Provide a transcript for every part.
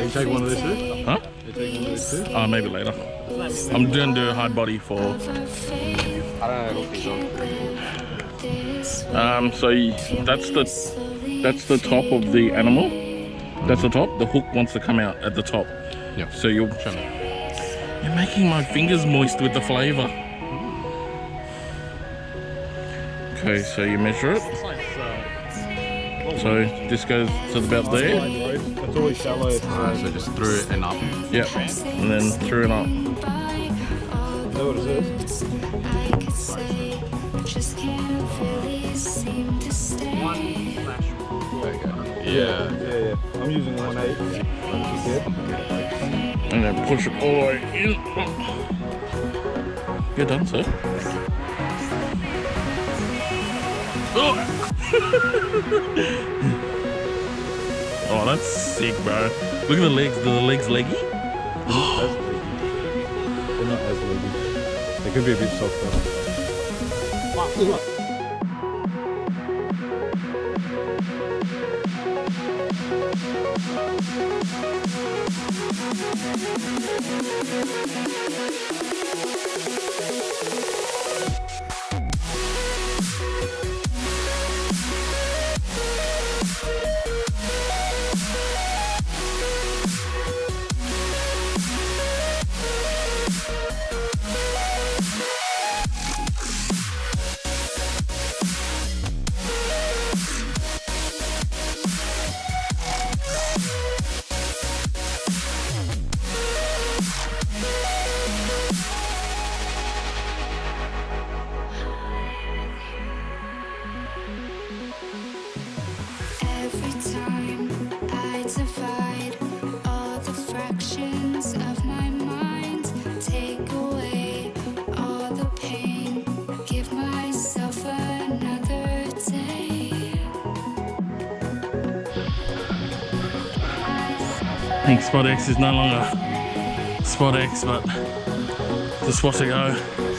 Are you taking one of these too? Huh? Are you taking one of these too? Oh, maybe later. I'm doing the hard body for. I don't know if he's on. Um, so that's the that's the top of the animal. That's the top. The hook wants to come out at the top. Yeah. So you're Show me. you're making my fingers moist with the flavor. Okay, so you measure it. So this goes to about there. It's always shallow. Uh, so just threw it and up. Yep. And then threw it up. that what it is? Can't really seem to stay. Okay. Yeah. Yeah, yeah. I'm using one eight. Yeah. And then push it all the way in. You're done, sir. Oh! oh, that's sick, bro. Look at the legs. Do the legs leggy? That's leggy. They're not as leggy. They could be a bit softer. Every I think Spot X is no longer Spot X, but the Spot to go.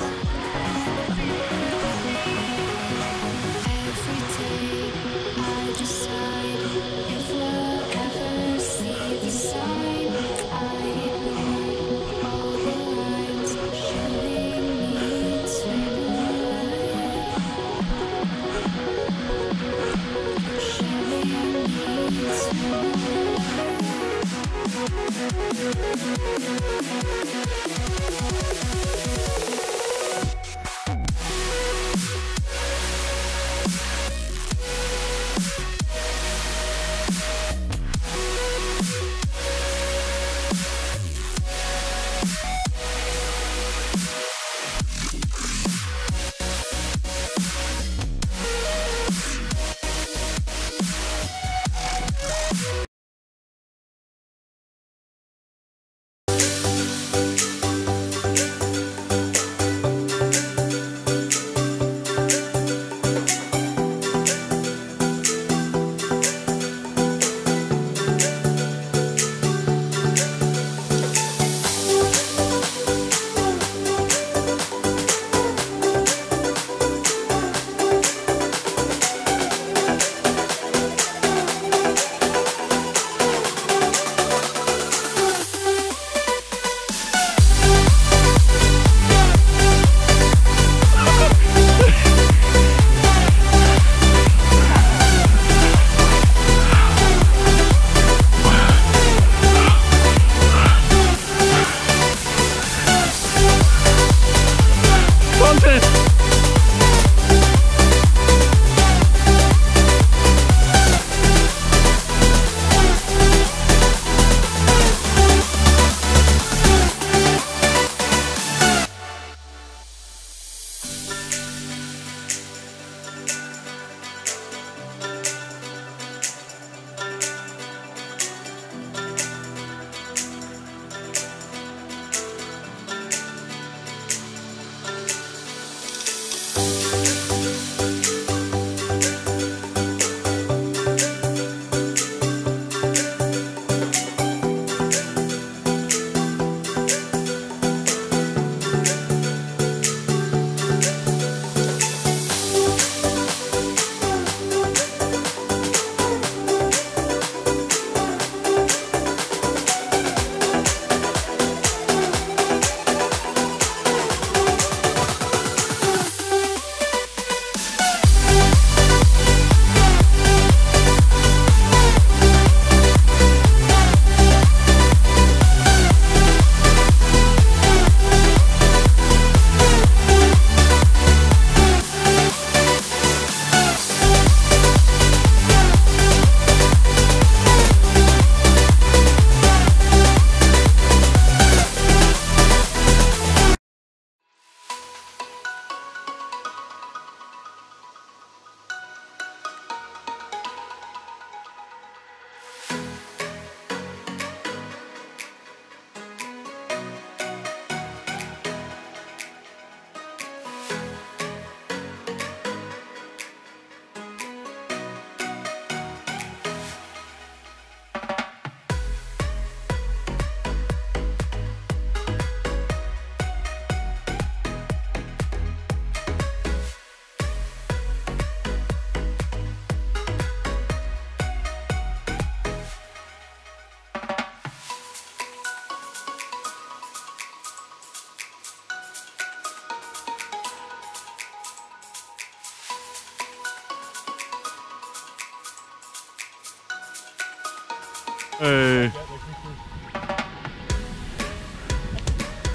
Hey.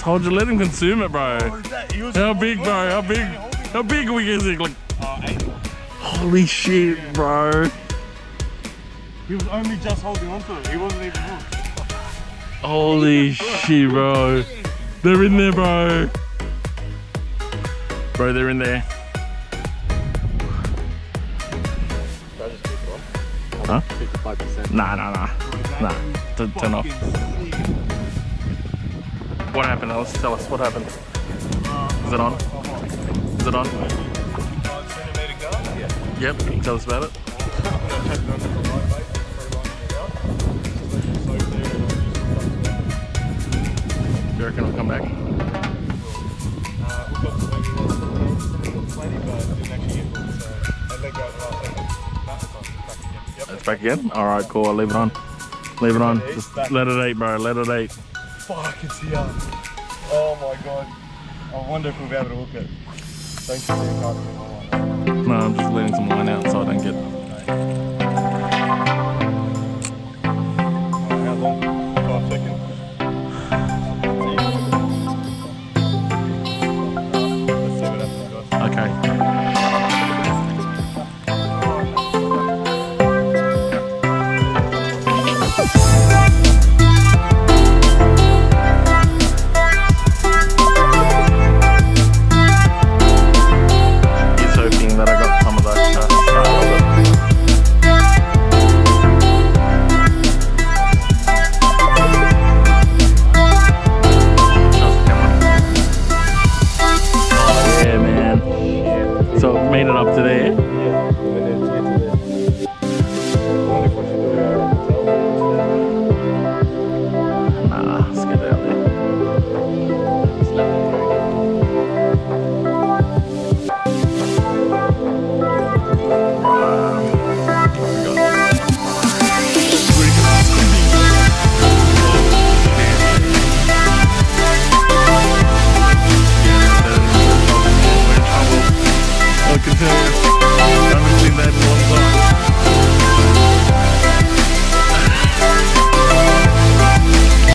Told you let him consume it, bro. How big, bro? How big? Oh, How big we is it? Like, holy shit, bro. He was only just holding onto it. He wasn't even hooked. Holy shit, bro. They're in there, bro. Bro, they're in there. Huh? 55%. Nah, nah, nah. Nah. Turn off. What happened, Alice? Tell us what happened. Is it on? Is it on? Yep. Tell us about it. Do You reckon it'll come back? It's back again? Alright, cool. I'll leave it on. Leave it on. Just let it eat, bro. Let it eat. Fuck, it's here. Oh my god. I wonder if we'll be able to hook it. Don't you see a cast in my line? No, I'm just letting some line out